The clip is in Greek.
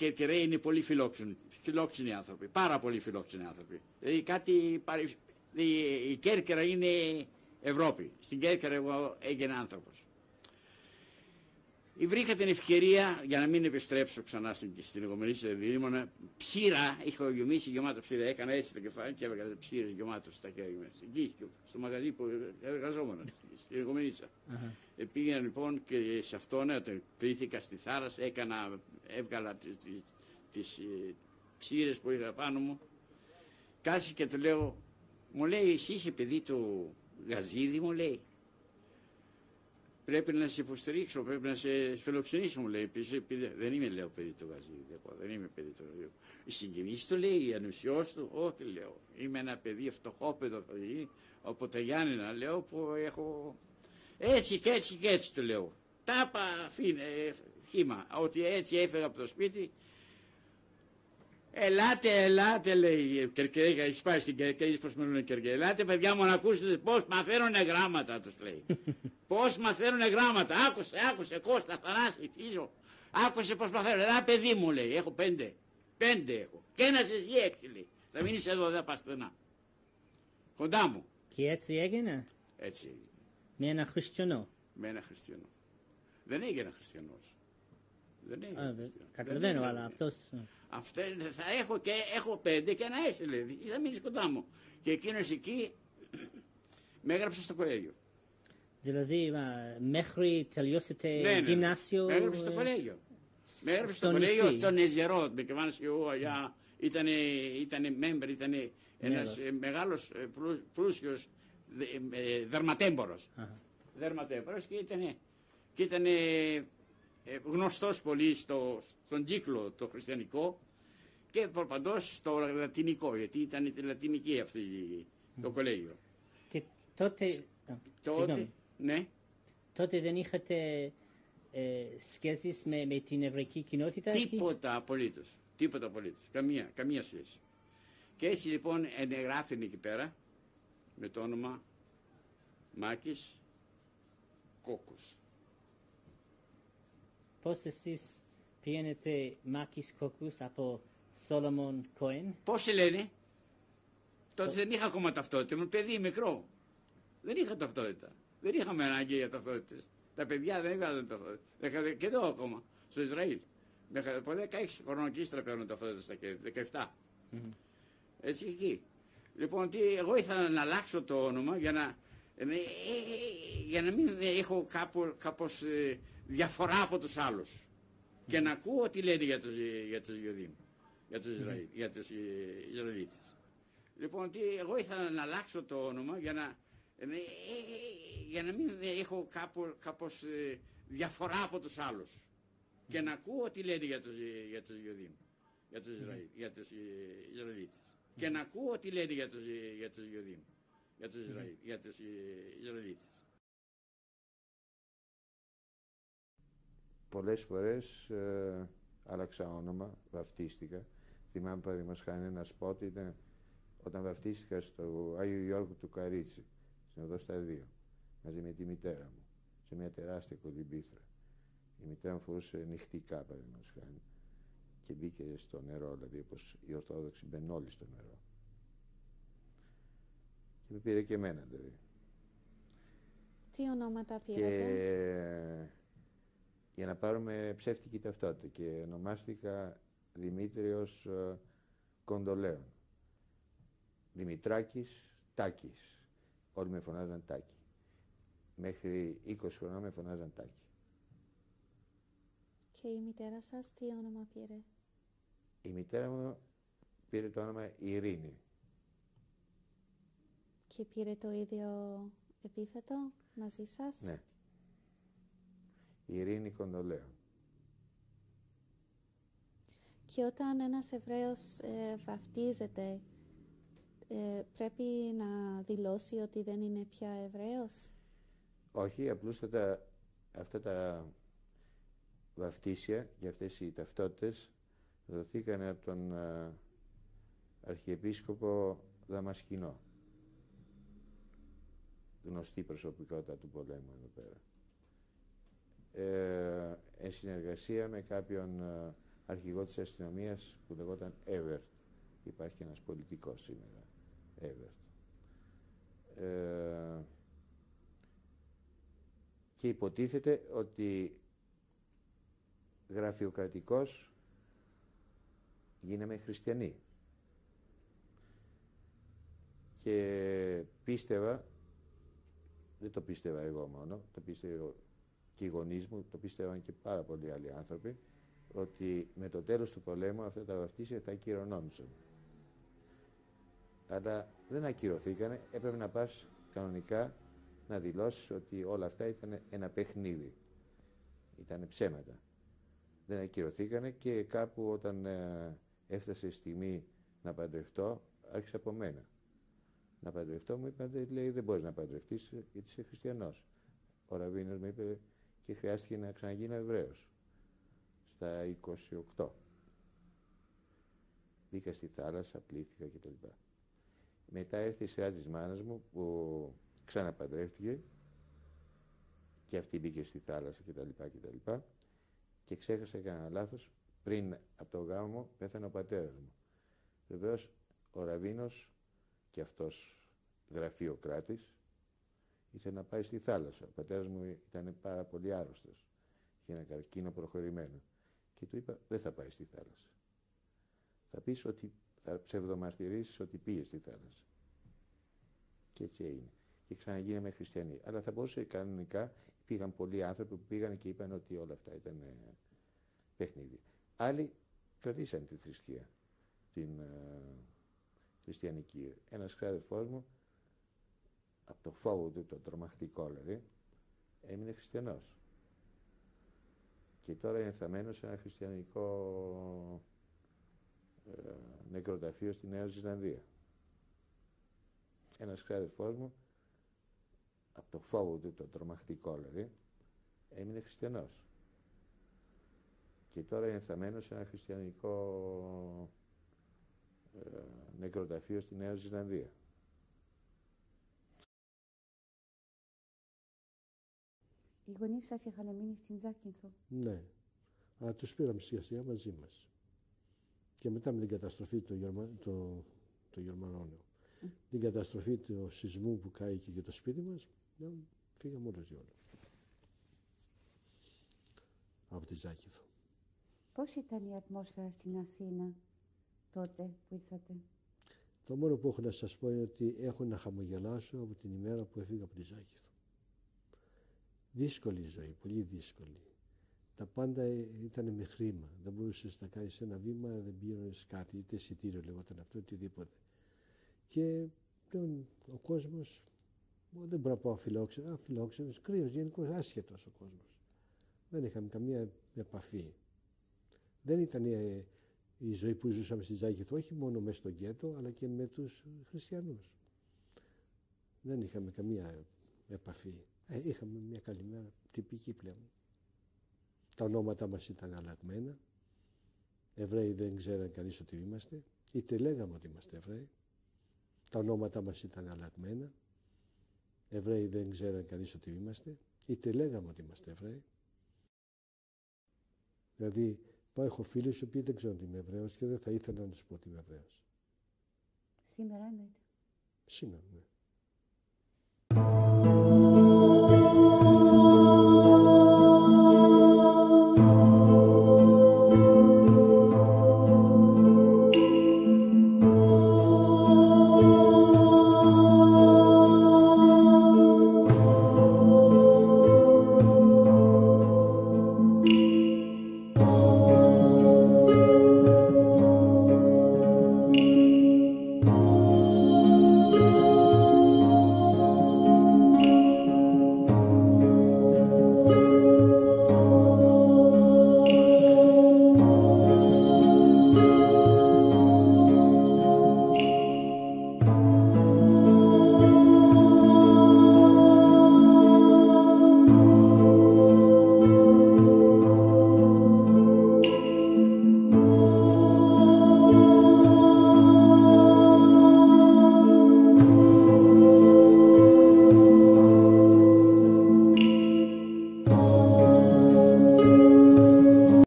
Κερκεραίοι είναι πολύ φιλόξενοι, φιλόξενοι άνθρωποι, πάρα πολύ φιλόξενοι άνθρωποι. Δηλαδή κάτι, η Κέρκυρα είναι Ευρώπη. Στην Κέρκυρα εγώ έγινα άνθρωπος. Βρήκα την ευκαιρία για να μην επιστρέψω ξανά στην, στην Οικομενήσια Δήμονα. Ψήρα, είχα γεμίσει γεμάτο ψήρα. Έκανα έτσι το κεφάλι και έβγαλε ψήρα γεμάτο στα χέρια μου. Εκεί, στο μαγαζί που εργαζόμουν, στην Οικομενήσια. Uh-huh. Ε, πήγαινα λοιπόν και σε αυτόν, όταν πλήθηκα στη θάλασσα, έκανα, έβγαλα τις ε, ψήρες που είχα πάνω μου. Κάτσε και του λέω, μου λέει, εσύ είσαι παιδί του Γαζίδη, μου λέει πρέπει να σε υποστηρίξω, πρέπει να σε φιλοξενήσω, μου λέει. δεν είμαι, λέω, παιδί του Γαζίδη, δεν είμαι παιδί του Γαζίδη. Η συγγενή του λέει, η ανουσιό του, όχι, λέω. Είμαι ένα παιδί φτωχόπεδο παιδί, από τα Γιάννενα, λέω, που έχω. Έτσι και έτσι και έτσι του λέω. Τάπα αφήνε, χήμα, ότι έτσι έφερα από το σπίτι, Ελάτε, ελάτε, λέει η έχει πάει στην Κερκέη, πώ μιλούν Κερκέη. Ελάτε, παιδιά μου, να ακούσετε πώς μαθαίνουν γράμματα, τους λέει. πώς μαθαίνουν γράμματα. Άκουσε, άκουσε, Κώστα, Θανάση, πίσω. Άκουσε πώς μαθαίνουν. Ελά, παιδί μου, λέει, έχω πέντε. Πέντε έχω. Και ένας εσύ έξι, λέει. Θα μείνεις εδώ, δεν πας πουθενά. Κοντά μου. Και έτσι έγινε; Έτσι έγινε. Με ένα χριστιανό. Με ένα χριστιανό. Δεν έγινε χριστιανός. Δεν έγινε. Καταλαβαίνω, αλλά αυτός. Αυτά θα έχω και έχω πέντε και ένα έχει λέει. Θα μείνεις κοντά μου. Και εκείνος εκεί με έγραψε στο κολέγιο. Δηλαδή μέχρι τελειώσετε ναι, ναι. γυμνάσιο. Με έγραψε στο κολέγιο. Με έγραψε στο κολέγιο στο Νεζερό. Με κυβάνει εγώ allá. Ήταν, ήταν μέμπερ, ήταν ένας μεγάλος πλούσιος δερματέμπορος. Δερματέμπορος και ήταν, και ήταν ε, γνωστός πολύ στο, στον κύκλο το χριστιανικό και προπαντός στο λατινικό, γιατί ήταν τη λατινική αυτή το κολέγιο. Και τότε, τότε, ναι. τότε δεν είχατε ε, σχέσεις με, με την εβραϊκή κοινότητα Τίποτα απολύτως. Τίποτα απολύτως. Καμία, καμία σχέση. Και έτσι λοιπόν εγγράφει εκεί πέρα με το όνομα Μάκης Κόκκος. Πώς εσείς πηγαίνετε Μάκης Κόκκους από Σόλομον Κόεν. Πώς σε λένε; Τότε δεν είχα ακόμα ταυτότητα. Ήμουν παιδί μικρό. Δεν είχα ταυτότητα. Δεν είχαμε ανάγκη για ταυτότητες. Τα παιδιά δεν είχαν ταυτότητα. Και εδώ ακόμα, στο Ισραήλ. Μέχρι από 16 χρονών και ύστερα παίρνουν ταυτότητα στα 17. Mm-hmm. Έτσι εκεί. Λοιπόν, τι, εγώ ήθελα να αλλάξω το όνομα για να, ε, ε, για να μην έχω κάπου, κάπως ε, διαφορά από τους άλλους. Και να ακούω τι λένε για τους, για τους Ιωδήμ, για τους, Ισραήλ, για τους Ισραηλίτες. Λοιπόν, τι, εγώ ήθελα να αλλάξω το όνομα για να, για να μην έχω κάπου, κάπως διαφορά από τους άλλους. Και να ακούω τι λένε για τους, για τους Ιωδήμ, για τους, Ισραήλ, για τους Ισραηλίτες. Και να ακούω τι λένε για τους, για τους Ιωδήμ για τους, Ισραήλ, για τους Ισραηλίτες. Πολλές φορές ε, άλλαξα όνομα, βαφτίστηκα. Θυμάμαι παραδείγματος χάρη ένα σπότ ήταν όταν βαφτίστηκα στο Άγιο Γιώργο του Καρίτσι, στην Οδό Σταδίο, μαζί με τη μητέρα μου, σε μια τεράστια κολυμπήθρα. Η μητέρα μου φορούσε νυχτικά, παραδείγματος χάρη, και μπήκε στο νερό, δηλαδή όπως οι Ορθόδοξοι μπαίνουν όλοι στο νερό. Και με πήρε και εμένα δηλαδή. Τι ονόματα πήρατε; Και για να πάρουμε ψεύτικη ταυτότητα και ονομάστηκα Δημήτριος ε, Κοντολέων. Δημητράκης Τάκης. Όλοι με φωνάζαν Τάκη. Μέχρι 20 χρόνια με φωνάζαν Τάκη. Και η μητέρα σας τι όνομα πήρε; Η μητέρα μου πήρε το όνομα Ειρήνη. Και πήρε το ίδιο επίθετο μαζί σας; Ναι. Ειρήνη Κοντολέο. Και όταν ένας Εβραίος ε, βαφτίζεται, ε, πρέπει να δηλώσει ότι δεν είναι πια Εβραίος; Όχι, απλούστατα αυτά τα βαφτίσια και αυτές οι ταυτότητες δοθήκαν από τον ε, Αρχιεπίσκοπο Δαμασκηνό γνωστή προσωπικότητα του πολέμου εδώ πέρα. Ε, εν συνεργασία με κάποιον ε, αρχηγό της αστυνομίας που λεγόταν Εύερτ. Υπάρχει και ένας πολιτικός σήμερα, Εύερτ. Ε, και υποτίθεται ότι γραφειοκρατικός γίναμε χριστιανοί. Και πίστευα, δεν το πίστευα εγώ μόνο, το πίστευα και οι γονείς μου, το πίστευαν και πάρα πολλοί άλλοι άνθρωποι, ότι με το τέλος του πολέμου αυτά τα βαφτίσια θα ακυρωνόντουσαν. Αλλά δεν ακυρωθήκανε, έπρεπε να πας κανονικά να δηλώσεις ότι όλα αυτά ήταν ένα παιχνίδι. Ήταν ψέματα. Δεν ακυρωθήκανε και κάπου όταν ε, έφτασε η στιγμή να παντρευτώ, άρχισε από μένα. Να παντρευτώ μου είπαν, λέει, δεν μπορείς να παντρευτείς γιατί είσαι χριστιανός. Ο Ραβίνος μου είπε και χρειάστηκε να ξαναγίνω Εβραίος στα 28. Μπήκα στη θάλασσα, πλήθηκα κτλ. Μετά έρθει η σειρά της μάνας μου που ξαναπαντρεύτηκε και αυτή μπήκε στη θάλασσα κτλ. κτλ. Και ξέχασα κανένα λάθος, πριν από το γάμο πέθανε ο πατέρας μου. Βεβαίως ο Ραβίνος και αυτός γραφειοκράτης ήθελε να πάει στη θάλασσα. Ο πατέρας μου ήταν πάρα πολύ άρρωστος. Είχε ένα καρκίνο προχωρημένο. Και του είπα δεν θα πάει στη θάλασσα. Θα πεις ότι θα ψευδομαρτυρήσεις ότι πήγε στη θάλασσα. Και έτσι έγινε. Και ξαναγίναμε χριστιανοί. Αλλά θα μπορούσε κανονικά, πήγαν πολλοί άνθρωποι που πήγαν και είπαν ότι όλα αυτά ήταν ε, παιχνίδι. Άλλοι κρατήσαν τη θρησκεία, την ε, χριστιανική. Ένας ξάδερφός μου, από το φόβο του, το τρομακτικό δηλαδή, έμεινε χριστιανός. Και τώρα είναι ενθαμένος σε ένα χριστιανικό ε, νεκροταφείο στη Νέα Ζηλανδία. Ένας ξάδερφός μου, από το φόβο του, το τρομακτικό δηλαδή, έμεινε χριστιανός. Και τώρα είναι ενθαμένος σε ένα χριστιανικό ε, νεκροταφείο στη Νέα Ζηλανδία. Οι γονείς σας είχαν μείνει στην Ζάκυνθο. Ναι. Αλλά τους πήραμε σιγά σιγά μαζί μας. Και μετά με την καταστροφή των Γερμα... το... το Γερμανών, την καταστροφή του σεισμού που κάηκε και το σπίτι μας, ναι, φύγαμε όλες δύο. Από τη Ζάκηθο. Πώς ήταν η ατμόσφαιρα στην Αθήνα τότε που ήρθατε; Το μόνο που έχω να σας πω είναι ότι έχω να χαμογελάσω από την ημέρα που έφυγα από τη Ζάκηθο. Δύσκολη ζωή, πολύ δύσκολη. Τα πάντα ήταν με χρήμα. Δεν μπορούσες να κάνεις ένα βήμα, δεν πήρες κάτι, είτε εισιτήριο λεγόταν αυτό, οτιδήποτε. Και πλέον ο κόσμος, δεν μπορώ να πω αφιλόξενος, αφιλόξενος, κρύος, γενικώς άσχετος ο κόσμος. Δεν είχαμε καμία επαφή. Δεν ήταν η, η ζωή που ζούσαμε στη Ζάκηθο, όχι μόνο μέσα στο γκέτο, αλλά και με τους χριστιανούς. Δεν είχαμε καμία επαφή. Ε, είχαμε μια καλημέρα τυπική πλέον. Τα ονόματα μας ήταν αλλαγμένα. Εβραίοι δεν ξέραν κανείς ότι είμαστε. Είτε λέγαμε ότι είμαστε Εβραίοι. Τα ονόματα μας ήταν αλλαγμένα. Εβραίοι δεν ξέραν κανείς ότι είμαστε. Είτε λέγαμε ότι είμαστε Εβραίοι. Δηλαδή, πάω έχω φίλους οι οποίοι δεν ξέρουν ότι είμαι Εβραίος και δεν θα ήθελα να τους πω ότι είμαι Εβραίος. Σήμερα εννοείται. Σήμερα, ναι.